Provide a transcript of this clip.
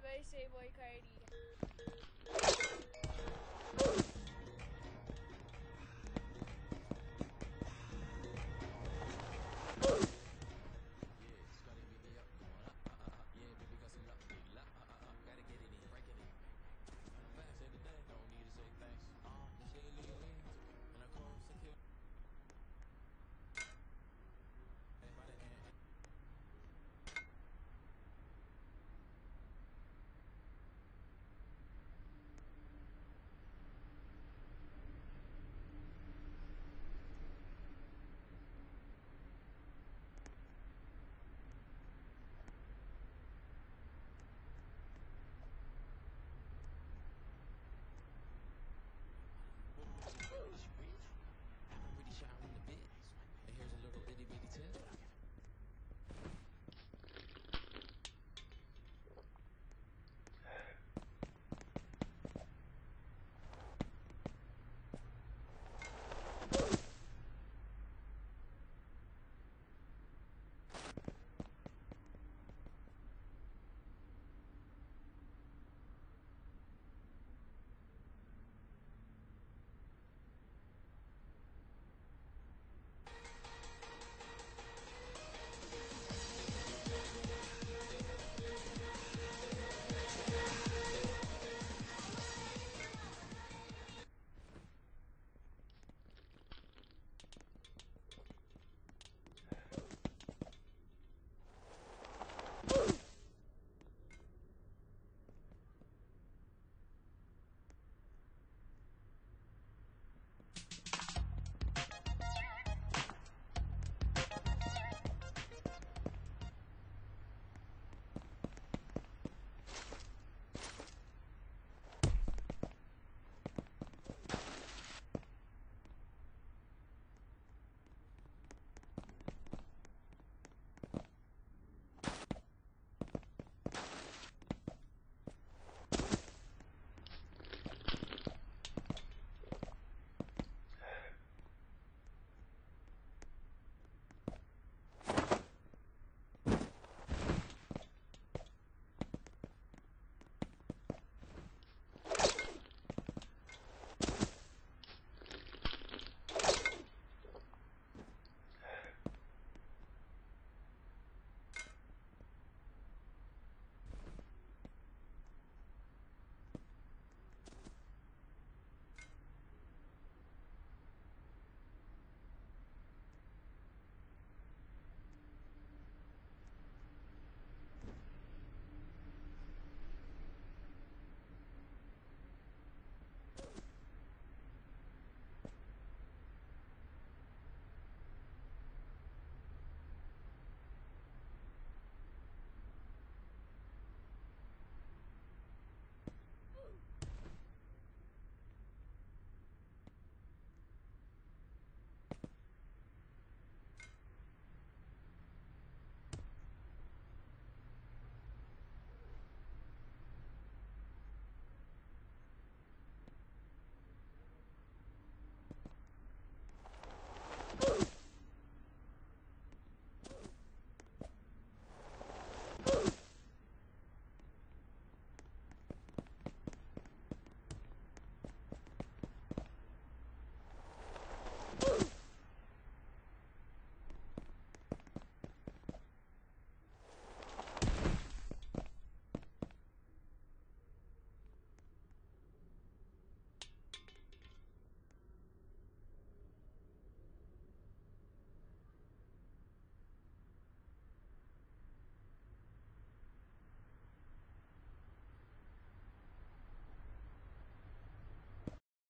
vai ser boa Icardi.